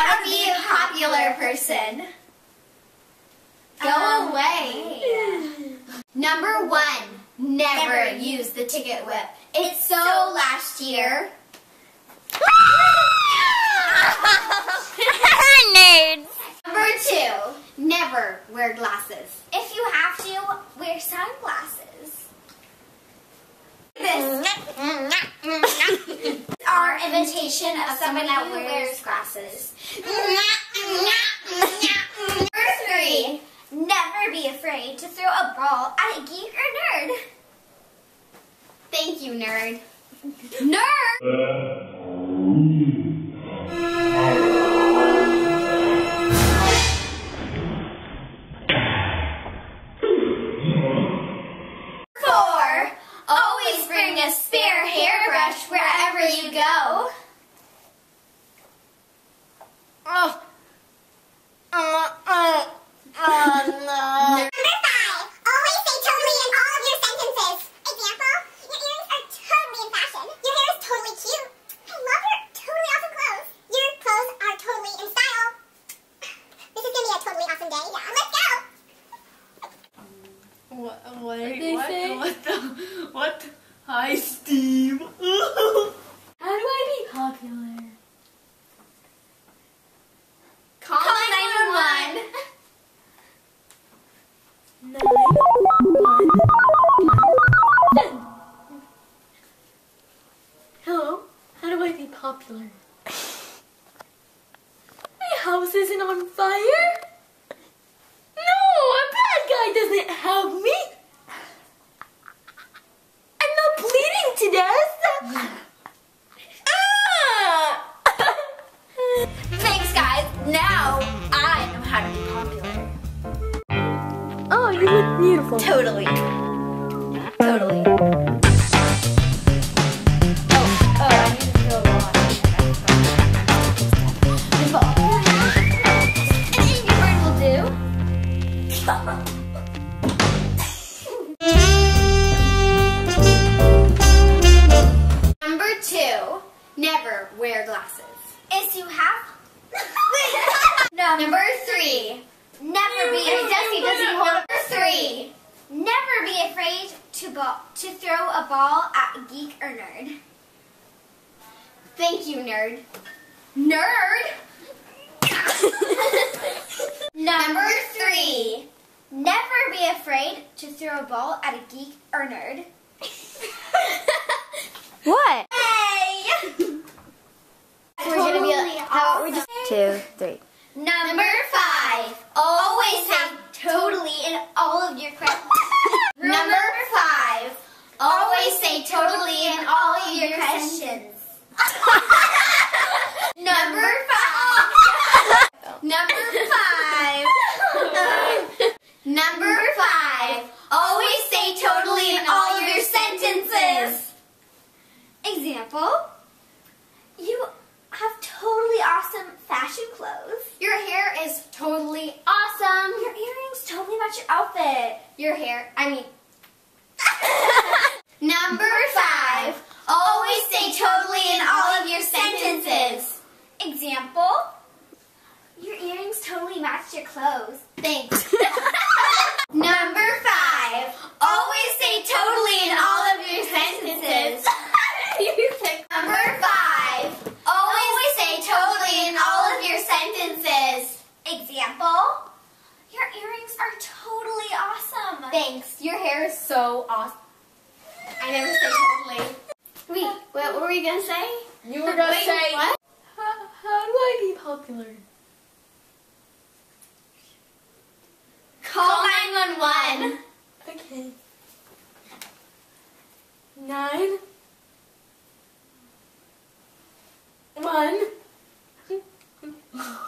How to be a popular person. Go Um, away. Number one, never use the ticket whip. It's so last year. Nerds. Number two, never wear glasses. If you have to, wear sunglasses. This is our imitation of someone that wears glasses. Number three, never be afraid to throw a ball at a geek or nerd. Thank you, nerd. Nerd! Four, always bring a spare hairbrush wherever you go. Oh. Uh, uh, uh, no. Number five, always say totally in all of your sentences. Example, your earrings are totally in fashion. Your hair is totally cute. I love your totally awesome clothes. Your clothes are totally in style. This is gonna be a totally awesome day. Yeah, let's go. What, what did Wait, they what? say? What the? What? Hi, Steve. How do I be popular? Call 911. Nine, one, one. Hello, how do I be popular? My house isn't on fire? Totally. Totally. Oh, oh, I need to throw a lot. Any word will do. Number two, never wear glasses. If you have. no. Number three, never be. a Dusty doesn't. Number three, be afraid to ball, to throw a ball at a geek or nerd. Thank you, nerd. Nerd. Number three, never be afraid to throw a ball at a geek or nerd. What? Hey! We're gonna be like, how about we just Two, three. Number five, always have totally in all of your questions. Number five, always say totally in all of your questions. Number five. Number five. Number five, always say totally in all of your sentences. Example, you have totally awesome fashion clothes. Your hair is totally awesome. Your earrings totally match your outfit. Your hair, I mean. Number five, always say totally in all of your sentences. Example, your match your clothes. Thanks. Number five, always say totally in all of your sentences. Number five, always say totally in all of your sentences. Example, your earrings are totally awesome. Thanks, your hair is so awesome. I never say totally. Wait, what were we gonna say? You were gonna Wait, say. what? How, how do I be popular? Call 911. Okay. Nine. One.